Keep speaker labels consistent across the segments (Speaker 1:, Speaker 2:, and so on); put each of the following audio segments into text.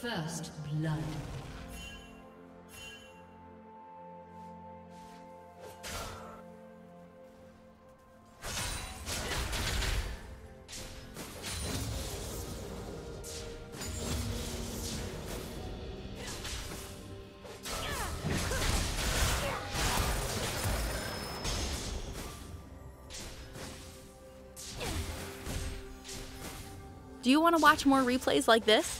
Speaker 1: First blood.
Speaker 2: Do you want to watch more replays like this?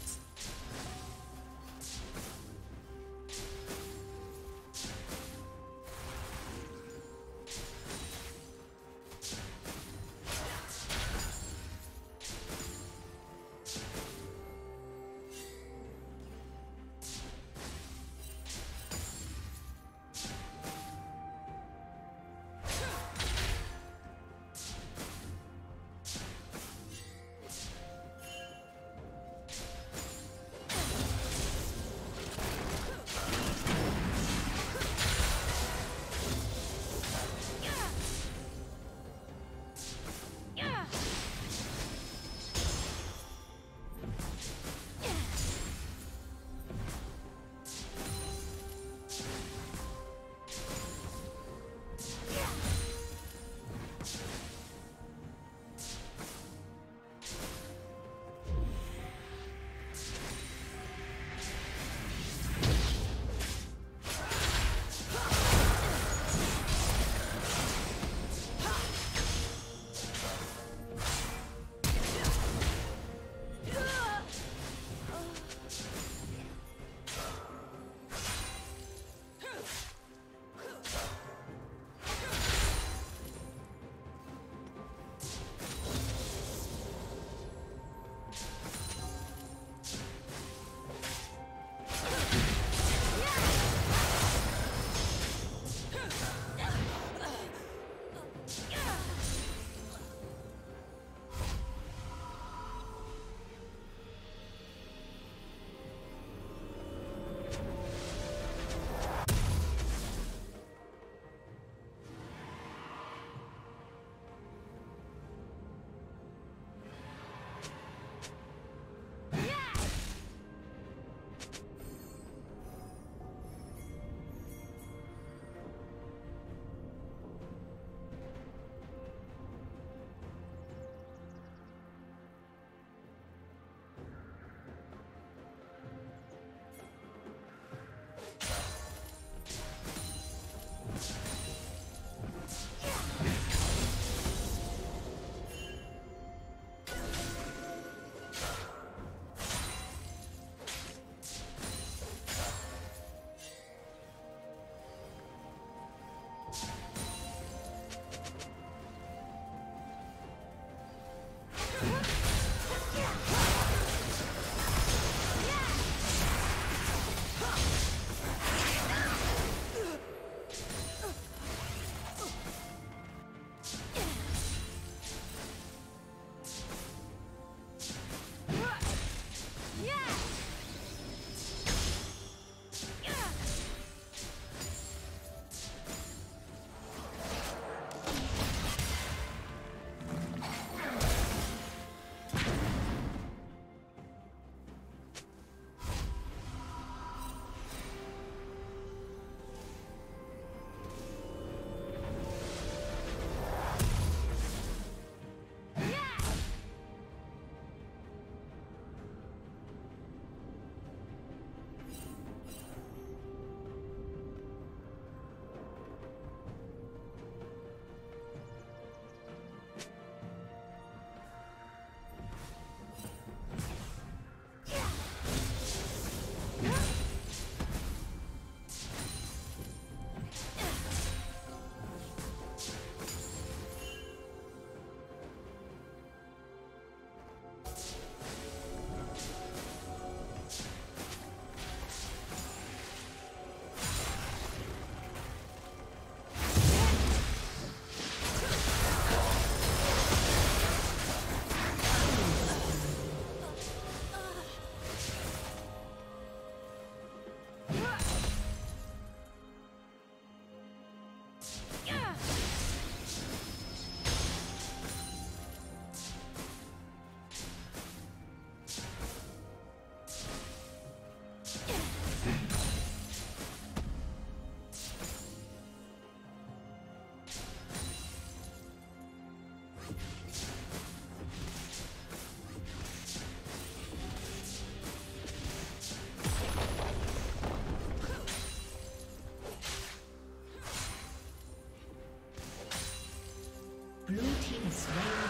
Speaker 1: Slain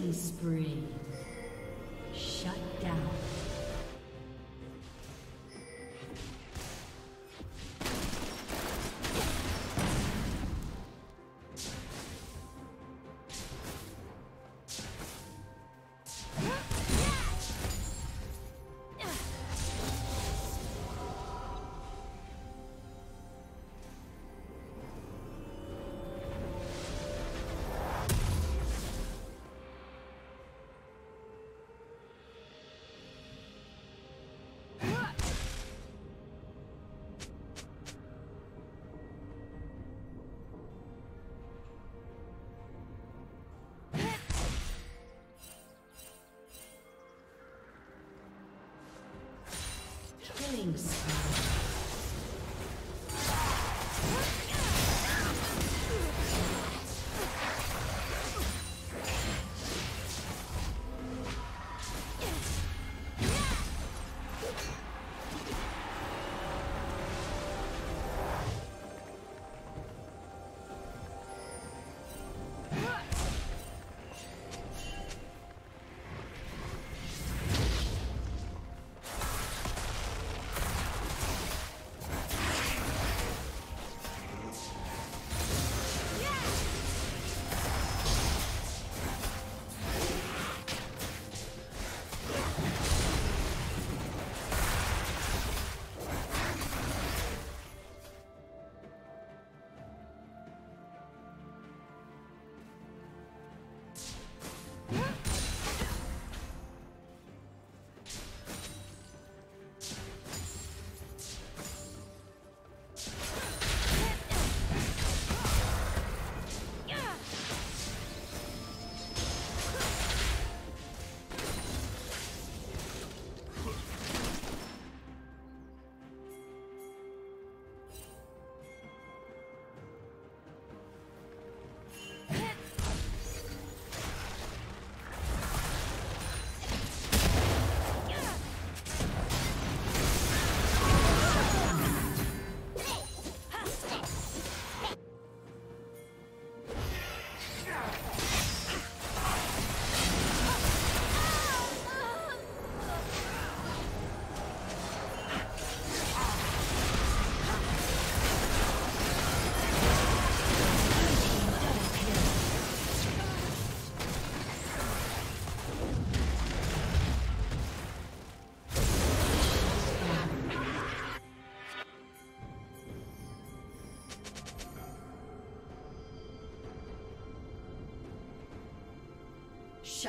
Speaker 1: Killing spree. Killing spree.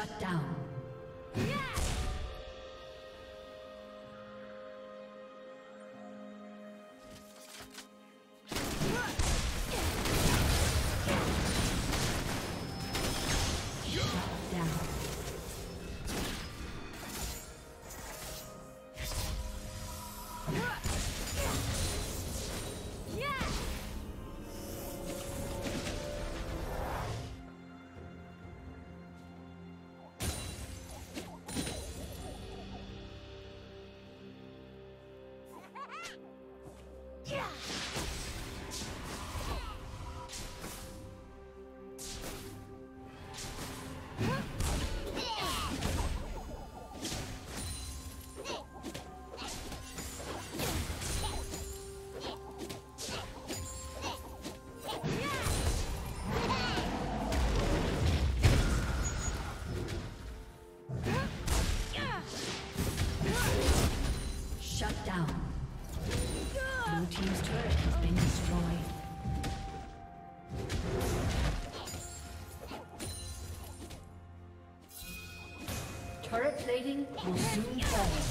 Speaker 1: Shut down. Ah! Plating will soon fall.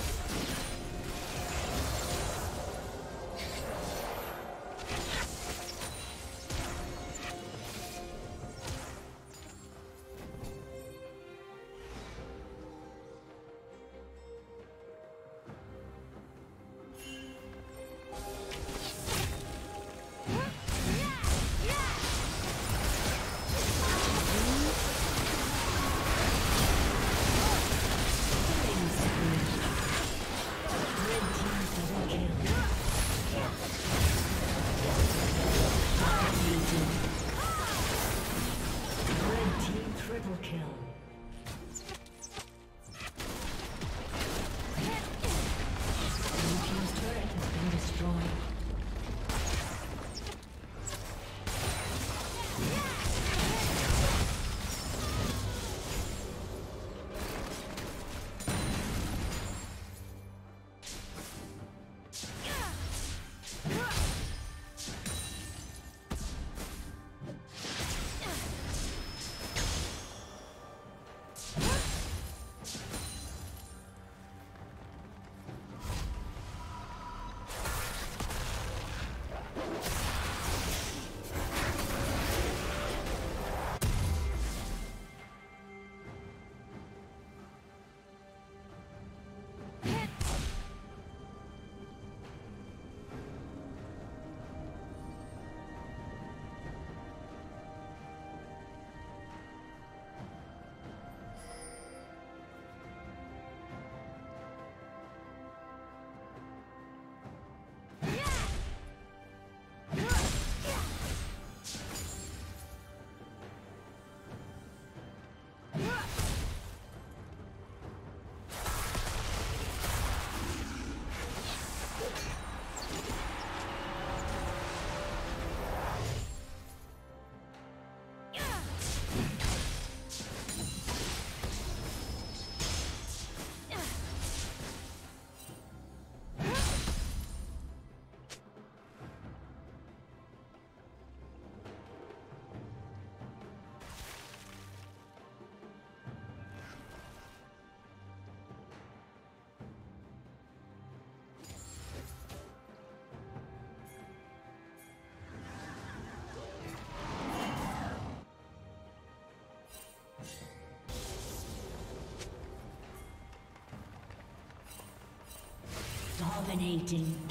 Speaker 1: Dominating.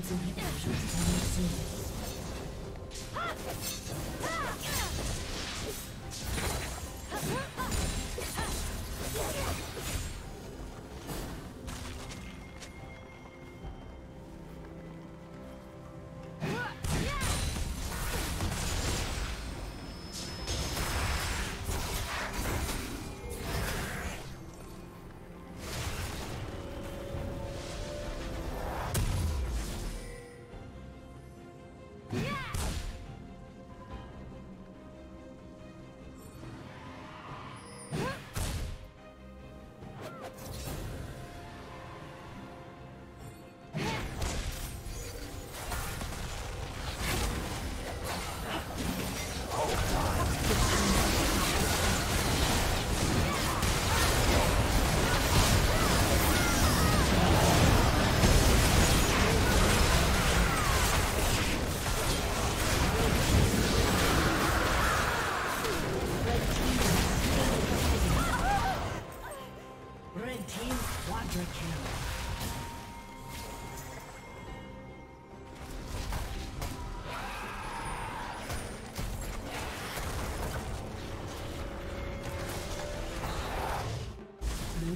Speaker 1: Blue team's inhibitor is coming soon.